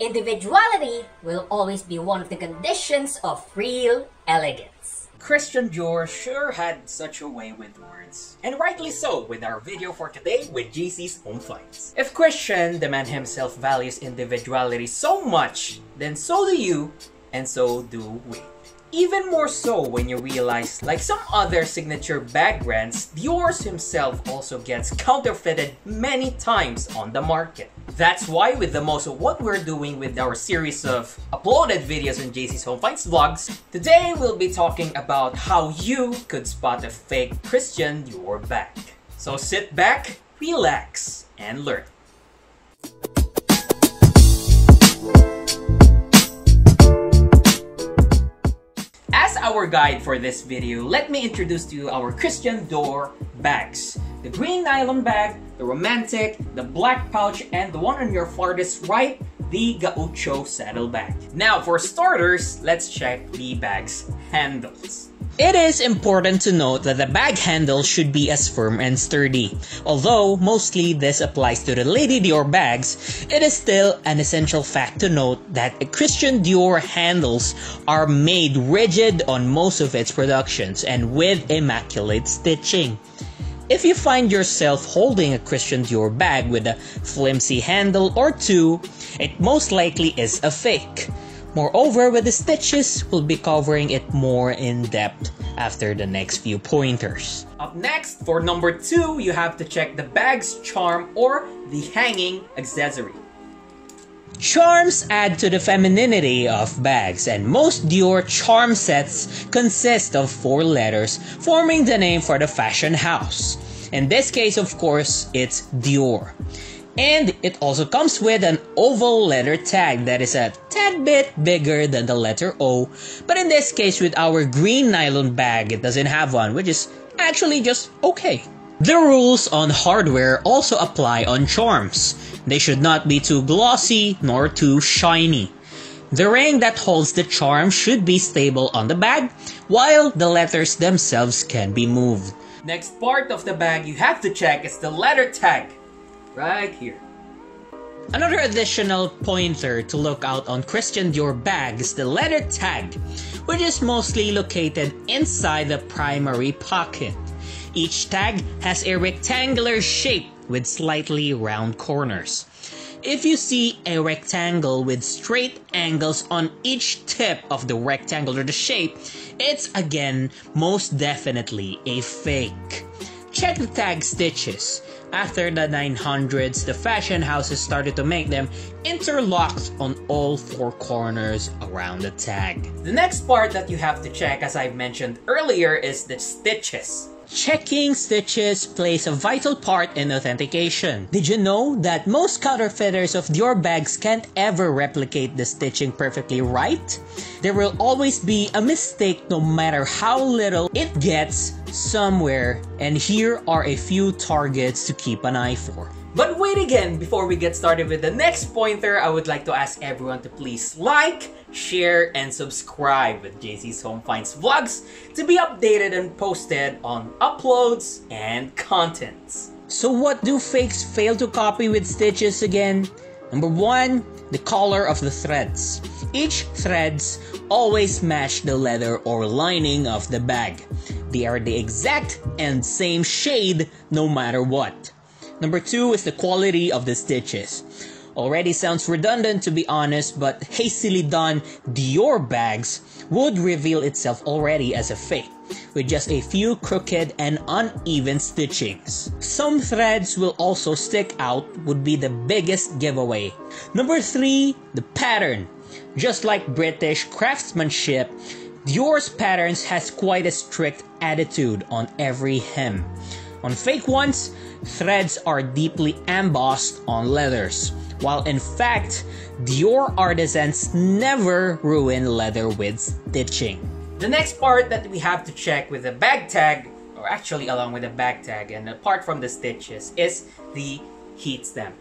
Individuality will always be one of the conditions of real elegance. Christian Dior sure had such a way with words. And rightly so with our video for today with JC's Home Finds. If Christian, the man himself, values individuality so much, then so do you, and so do we. Even more so when you realize, like some other signature bag brands, Dior's himself also gets counterfeited many times on the market. That's why with the most of what we're doing with our series of uploaded videos on JC's Home Finds vlogs, today we'll be talking about how you could spot a fake Christian Dior bag. So sit back, relax, and learn. As our guide for this video, let me introduce to you our Christian Dior bags. The green nylon bag, the romantic, the black pouch, and the one on your farthest right, the Gaucho saddle bag. Now for starters, let's check the bag's handles. It is important to note that the bag handle should be as firm and sturdy. Although mostly this applies to the Lady Dior bags, it is still an essential fact to note that Christian Dior handles are made rigid on most of its productions and with immaculate stitching. If you find yourself holding a Christian Dior bag with a flimsy handle or two, it most likely is a fake. Moreover, with the stitches, we'll be covering it more in depth after the next few pointers. Up next, for number 2, you have to check the bag's charm or the hanging accessory. Charms add to the femininity of bags, and most Dior charm sets consist of four letters, forming the name for the fashion house. In this case, of course, it's Dior. And it also comes with an oval letter tag that is a tad bit bigger than the letter O. But in this case, with our green nylon bag, it doesn't have one, which is actually just okay. The rules on hardware also apply on charms. They should not be too glossy nor too shiny. The ring that holds the charm should be stable on the bag, while the letters themselves can be moved. Next part of the bag you have to check is the letter tag right here. Another additional pointer to look out on Christian Dior bag is the letter tag, which is mostly located inside the primary pocket. Each tag has a rectangular shape with slightly round corners. If you see a rectangle with straight angles on each tip of the rectangle or the shape, it's again most definitely a fake. Check the tag stitches. After the 900s, the fashion houses started to make them interlocked on all four corners around the tag. The next part that you have to check, as I mentioned earlier, is the stitches. Checking stitches plays a vital part in authentication. Did you know that most counterfeiters of Dior bags can't ever replicate the stitching perfectly right? There will always be a mistake no matter how little it gets somewhere, and here are a few targets to keep an eye for. But wait again, before we get started with the next pointer, I would like to ask everyone to please like, share, and subscribe with JC's Home Finds vlogs to be updated and posted on uploads and contents. So what do fakes fail to copy with stitches again? Number one, the color of the threads. Each threads always match the leather or lining of the bag. They are the exact and same shade no matter what. Number two is the quality of the stitches. Already sounds redundant to be honest, but hastily done Dior bags would reveal itself already as a fake, with just a few crooked and uneven stitchings. Some threads will also stick out would be the biggest giveaway. Number 3, the pattern. Just like British craftsmanship, Dior's patterns has quite a strict attitude on every hem. On fake ones, threads are deeply embossed on leathers, while in fact, Dior artisans never ruin leather with stitching. The next part that we have to check with the bag tag, or actually along with the bag tag and apart from the stitches, is the heat stamp.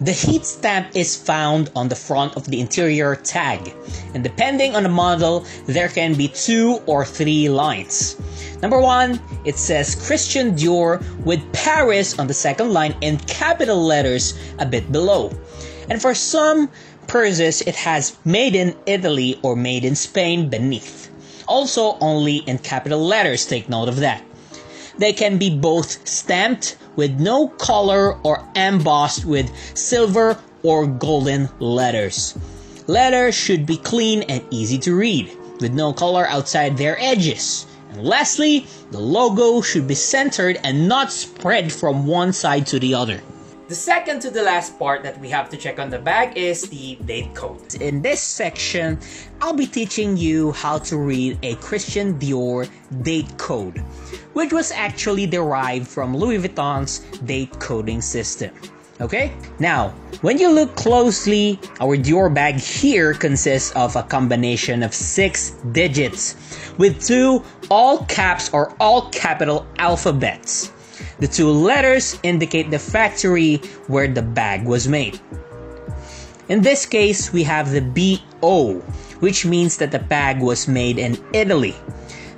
The heat stamp is found on the front of the interior tag, and depending on the model, there can be two or three lines. Number one, it says Christian Dior with Paris on the second line in capital letters a bit below. And for some purses, it has made in Italy or made in Spain beneath. Also, only in capital letters, take note of that. They can be both stamped with no color or embossed with silver or golden letters. Letters should be clean and easy to read, with no color outside their edges. And lastly, the logo should be centered and not spread from one side to the other. The second to the last part that we have to check on the bag is the date code. In this section, I'll be teaching you how to read a Christian Dior date code, which was actually derived from Louis Vuitton's date coding system. Okay? Now, when you look closely, our Dior bag here consists of a combination of six digits with two all caps or all capital alphabets. The two letters indicate the factory where the bag was made. In this case, we have the BO, which means that the bag was made in Italy.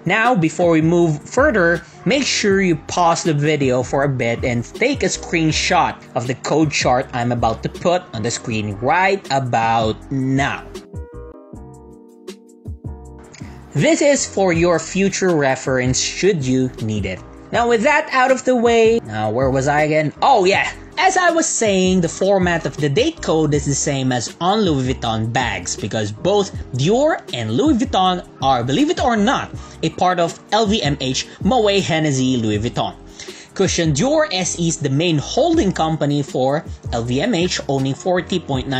Now, before we move further, make sure you pause the video for a bit and take a screenshot of the code chart I'm about to put on the screen right about now. This is for your future reference should you need it. Now, with that out of the way, now where was I again? Oh, yeah. As I was saying, the format of the date code is the same as on Louis Vuitton bags because both Dior and Louis Vuitton are, believe it or not, a part of LVMH Moet Hennessy Louis Vuitton. Christian Dior SE is the main holding company for LVMH, owning 40.9%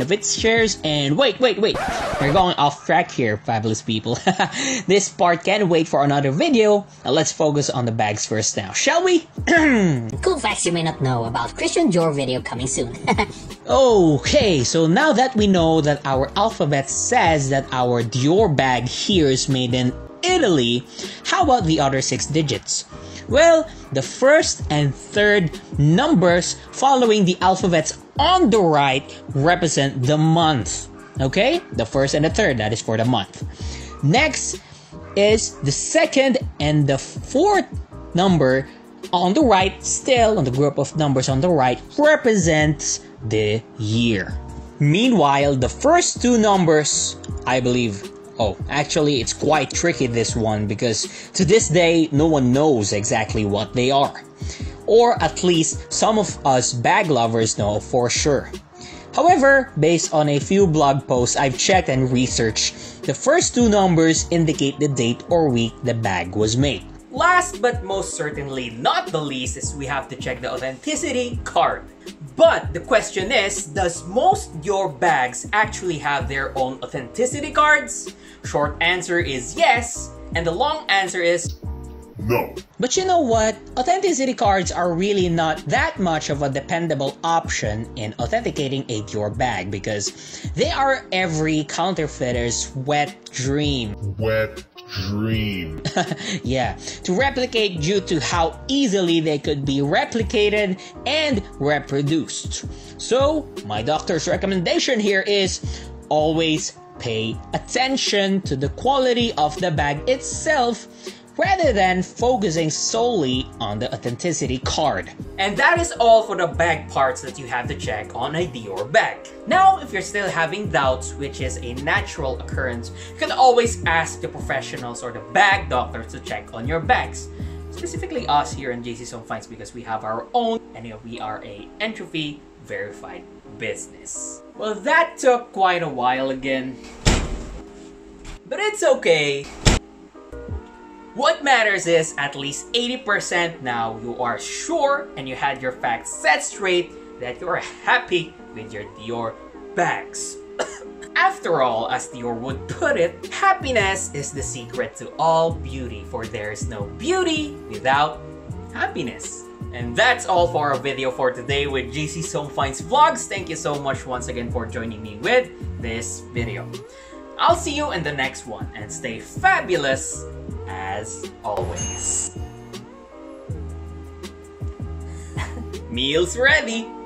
of its shares. And wait, wait, wait, we're going off track here, fabulous people. this part can wait for another video. Now let's focus on the bags first now, shall we? Cool facts you may not know about Christian Dior video coming soon. Okay, so now that we know that our alphabet says that our Dior bag here is made in Italy, how about the other six digits? Well, the first and third numbers following the alphabets on the right represent the month. Okay? The first and the third, that is for the month. Next is the second and the fourth number on the right, still on the group of numbers on the right, represents the year. Meanwhile, the first two numbers, I believe, oh, actually, it's quite tricky this one because to this day, no one knows exactly what they are. Or at least some of us bag lovers know for sure. However, based on a few blog posts I've checked and researched, the first two numbers indicate the date or week the bag was made. Last but most certainly not the least is we have to check the authenticity card. But the question is, does most Dior bags actually have their own authenticity cards? Short answer is yes, and the long answer is No. But you know what? Authenticity cards are really not that much of a dependable option in authenticating a Dior bag because they are every counterfeiter's wet dream. Wet dream. yeah, to replicate due to how easily they could be replicated and reproduced. So, my doctor's recommendation here is always pay attention to the quality of the bag itself rather than focusing solely on the authenticity card. And that is all for the bag parts that you have to check on a Dior bag. Now, if you're still having doubts, which is a natural occurrence, you can always ask the professionals or the bag doctors to check on your bags. Specifically us here in JC's Home Finds because we have our own and we are a Entrupy verified business. Well, that took quite a while again. But it's okay. What matters is at least 80% now you are sure and you had your facts set straight that you are happy with your Dior bags. After all, as Dior would put it, happiness is the secret to all beauty, for there is no beauty without happiness. And that's all for our video for today with JC's Home Finds Vlogs. Thank you so much once again for joining me with this video. I'll see you in the next one and stay fabulous as always. Meals ready!